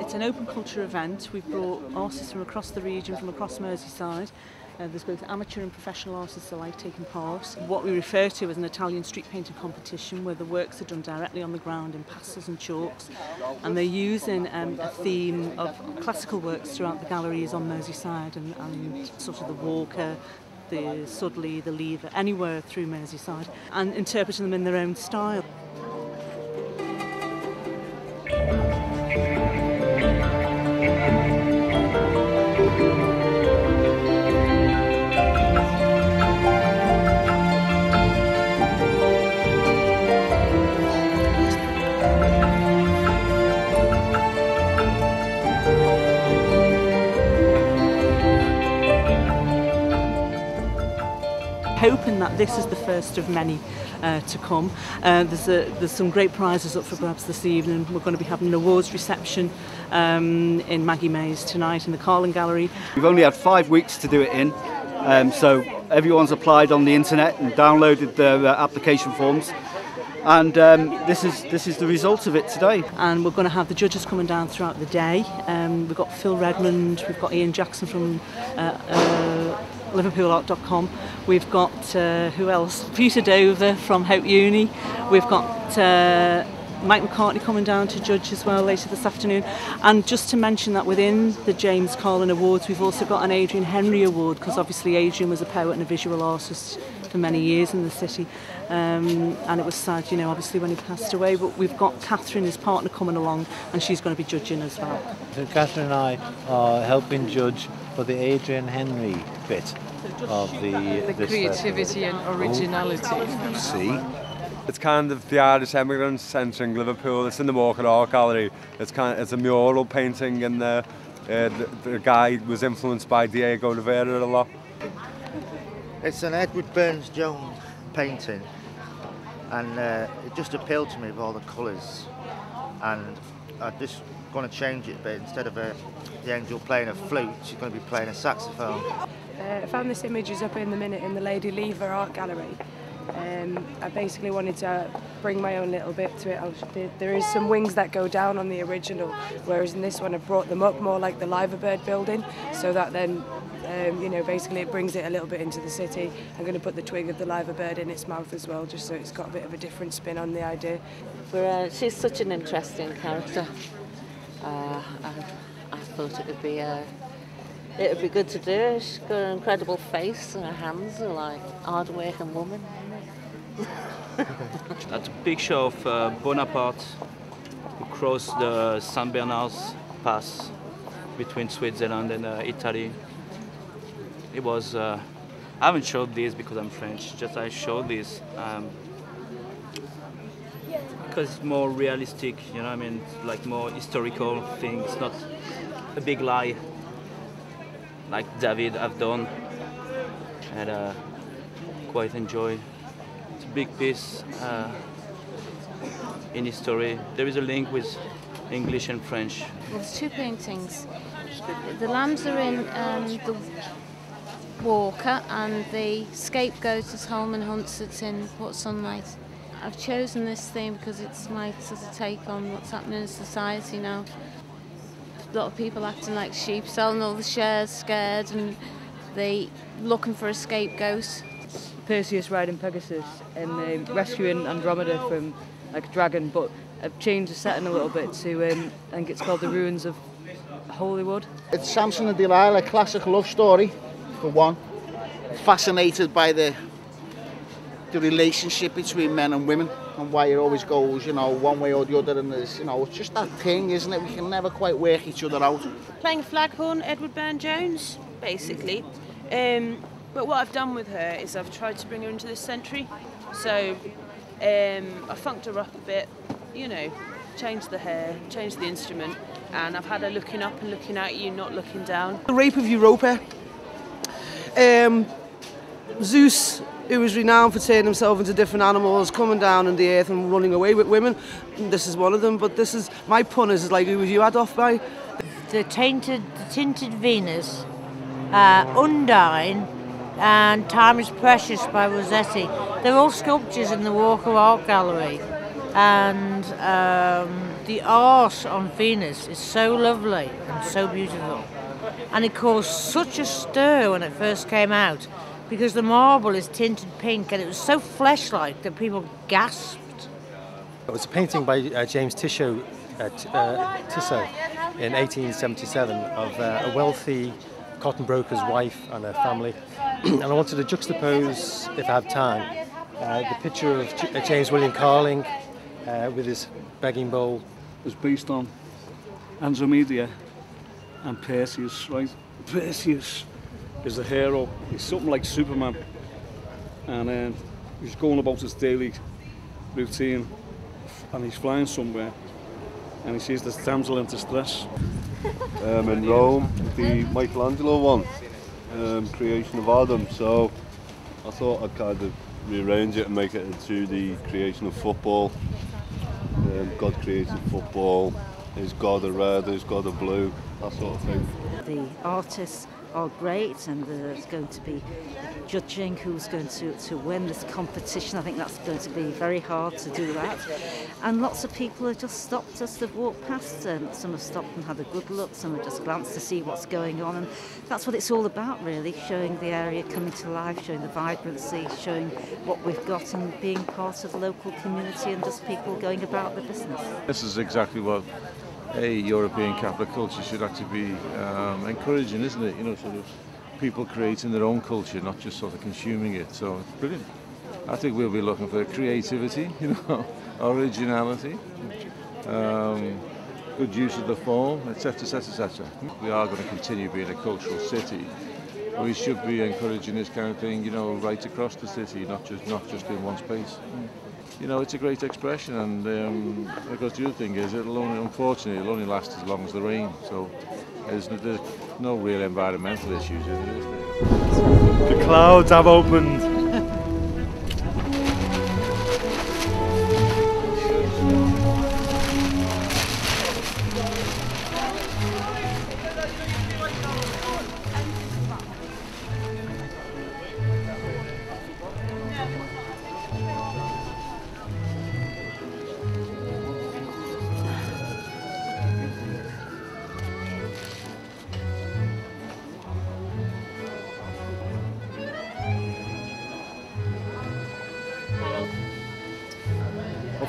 It's an open culture event. We've brought artists from across the region, from across Merseyside. Uh, there's both amateur and professional artists alike taking part. What we refer to as an Italian street painting competition where the works are done directly on the ground in pastels and chalks and they're using um, a theme of classical works throughout the galleries on Merseyside and, and sort of the Walker, the Sudley, the Lever, anywhere through Merseyside and interpreting them in their own style. That this is the first of many uh, to come. Uh, there's, a, there's some great prizes up for grabs this evening. We're going to be having an awards reception um, in Maggie Mays tonight in the Carling Gallery. We've only had five weeks to do it in, um, so everyone's applied on the internet and downloaded their uh, application forms. And um, this is this is the result of it today. And we're going to have the judges coming down throughout the day. Um, we've got Phil Redmond, we've got Ian Jackson from uh, uh, liverpoolart.com. We've got, uh, who else? Peter Dover from Hope Uni. We've got uh, Mike McCartney coming down to judge as well later this afternoon. And just to mention that within the James Carling Awards, we've also got an Adrian Henri Award because obviously Adrian was a poet and a visual artist for many years in the city. Um, and it was sad, you know, obviously when he passed away. But we've got Catherine, his partner, coming along, and she's going to be judging as well. So Catherine and I are helping judge for the Adrian Henri bit of the, the creativity and originality. Oh, see. It's kind of the Irish Immigrants Centre in Liverpool. It's in the Walker Art Gallery. It's kind of, it's a mural painting and the, uh, the, the guy was influenced by Diego Rivera a lot. It's an Edward Burne Jones painting and uh, it just appealed to me with all the colours and I just going to change it but instead of a, the angel playing a flute she's going to be playing a saxophone. Uh, I found this image is up in the minute in the Lady Lever Art Gallery. Um, I basically wanted to bring my own little bit to it. There is some wings that go down on the original, whereas in this one I've brought them up more like the Liverbird building, so that then, um, you know, basically it brings it a little bit into the city. I'm going to put the twig of the Liverbird in its mouth as well, just so it's got a bit of a different spin on the idea. But, uh, she's such an interesting character. Uh, I, I thought it would be a uh, it would be good to do. She's got an incredible face and her hands are like hard-working woman. That's a picture of uh, Bonaparte who crossed the San Bernard's Pass between Switzerland and uh, Italy. It was. Uh, I haven't showed this because I'm French. Just I showed this um, because it's more realistic. You know, I mean, like more historical thing. It's not a big lie like David have done and uh, quite enjoy. It's a big piece uh, in history. There is a link with English and French. There's two paintings. The lambs are in um, the Walker and the scapegoat is Holman Hunt's it's in Port Sunlight. I've chosen this theme because it's my sort of take on what's happening in society now a lot of people acting like sheep, selling all the shares, scared, and they looking for a scapegoat. Perseus riding Pegasus and um, rescuing Andromeda from like a dragon, but I've changed the setting a little bit to um, I think it's called the ruins of Holywood. It's Samson and Delilah, a classic love story for one. Fascinated by the the relationship between men and women and why it always goes, you know, one way or the other. And there's, you know, it's just that thing, isn't it? We can never quite work each other out. Playing Flaghorn, Edward Burne Jones, basically. Um, but what I've done with her is I've tried to bring her into this century. So um, I funked her up a bit, you know, changed the hair, changed the instrument, and I've had her looking up and looking at you, not looking down. The Rape of Europa. Um, Zeus who was renowned for turning himself into different animals, coming down in the earth and running away with women. This is one of them, but this is my pun is like who was you had off by? The tainted, the tinted Venus, uh, Undine, and Time is Precious by Rossetti. They're all sculptures in the Walker Art Gallery, and um, the art on Venus is so lovely and so beautiful. And it caused such a stir when it first came out because the marble is tinted pink and it was so flesh-like that people gasped. It was a painting by uh, James Tissot, uh, t- uh, Tissot in 1877 of uh, a wealthy cotton broker's wife and her family. and I wanted to juxtapose, if I have time, uh, the picture of J- uh, James William Carling uh, with his begging bowl. was based on Andromeda and Perseus, right? Perseus is a hero. He's something like Superman. And um, he's going about his daily routine and he's flying somewhere and he sees this damsel in distress. um, in Rome, the Michelangelo one, um, creation of Adam. So I thought I'd kind of rearrange it and make it into the creation of football. Um, God created football. Is God a red? Is God a blue? That sort of thing. The artists are great and there's going to be judging who's going to, to win this competition. I think that's going to be very hard to do that. And lots of people have just stopped us, they've walked past and some have stopped and had a good look, some have just glanced to see what's going on and that's what it's all about really, showing the area coming to life, showing the vibrancy, showing what we've got and being part of the local community and just people going about the business. This is exactly what a European capital culture should actually be um, encouraging, isn't it? You know, sort of people creating their own culture, not just sort of consuming it. So it's brilliant. I think we'll be looking for creativity, you know, originality, um, good use of the form, etc., etc., etc. We are going to continue being a cultural city. We should be encouraging this kind of thing, you know, right across the city, not just not just in one space you know, it's a great expression, and um, of course the other thing is, it'll only, unfortunately, it'll only last as long as the rain. So there's, there's no real environmental issues, is there? Is there? The clouds have opened.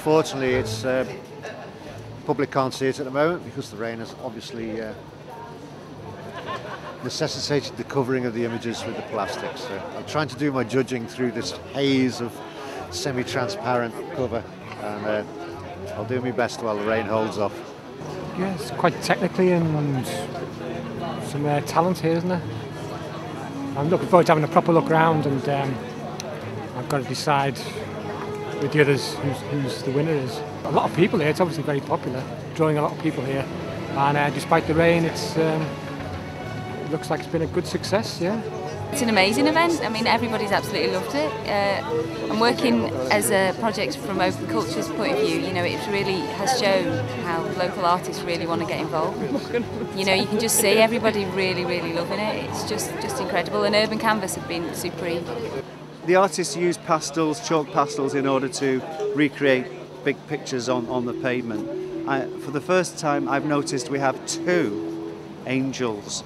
Unfortunately, it's uh, public can't see it at the moment because the rain has obviously uh, necessitated the covering of the images with the plastic. So I'm trying to do my judging through this haze of semi-transparent cover, and uh, I'll do my best while the rain holds off. Yes, quite technically and some uh, talent here, isn't there? I'm looking forward to having a proper look around, and um, I've got to decide with the others who's, who's the winner is. A lot of people here, it's obviously very popular, drawing a lot of people here. And uh, despite the rain, it's um, it looks like it's been a good success, yeah. It's an amazing event. I mean, everybody's absolutely loved it. Uh, I'm working as a project from Open Culture's point of view. You know, it really has shown how local artists really want to get involved. You know, you can just see everybody really, really loving it. It's just, just incredible. And Urban Canvas have been supreme. The artists use pastels, chalk pastels, in order to recreate big pictures on, on the pavement. I, for the first time, I've noticed we have two angels.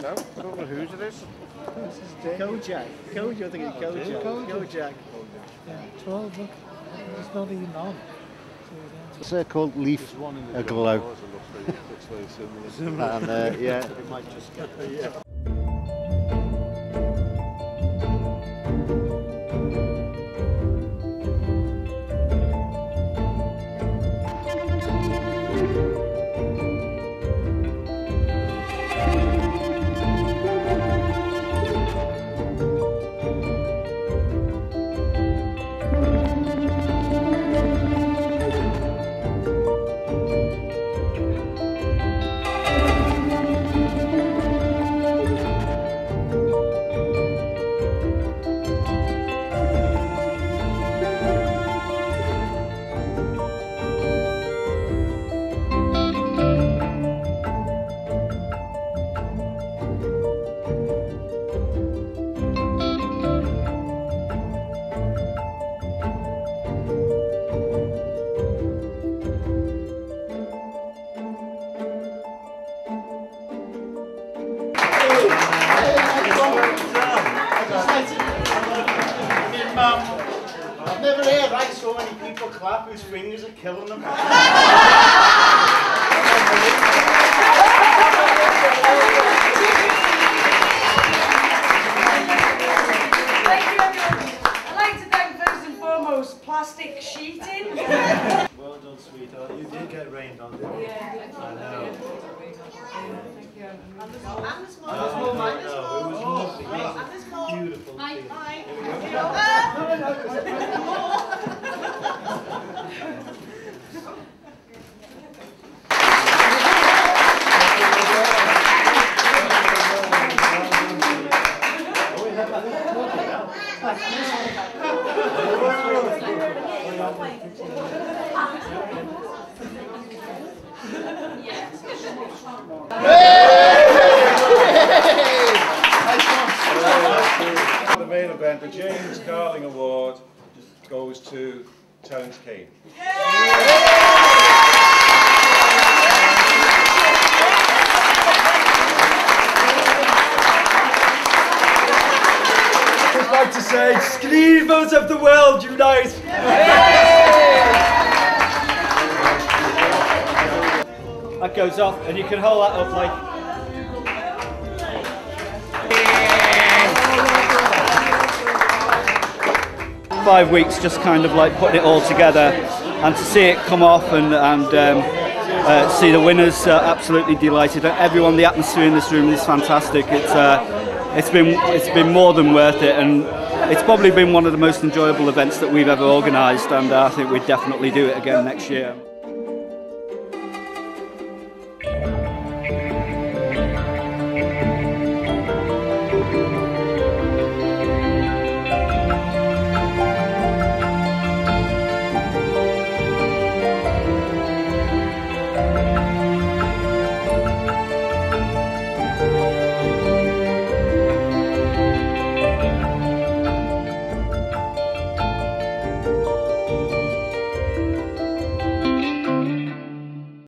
No, I don't know whose it is. Kojak. Kojak, I think it's Kojak. Kojak. Yeah, 12, look. There's not even on. It's uh, called Leaf Aglow. and uh, yeah, it might just yeah. mum. I've never heard like so many people clap whose fingers are killing them. Thank you, everyone. I'd like to thank first and foremost plastic sheeting. Well done, sweetheart. You did get rained on, didn't you? Yeah. I know. Thank you. And there's more. And there's more. And there's more. Oh, Beautiful. Mike, Mike. The main event, the James Carling Award goes to Terence Kane. Like to say, Screevers of the world, unite! That goes off, and you can hold that up like. Five weeks, just kind of like putting it all together, and to see it come off and and um, uh, see the winners, uh, absolutely delighted. Everyone, the atmosphere in this room is fantastic. It's uh, it's been it's been more than worth it, and it's probably been one of the most enjoyable events that we've ever organised, and uh, I think we'd definitely do it again next year.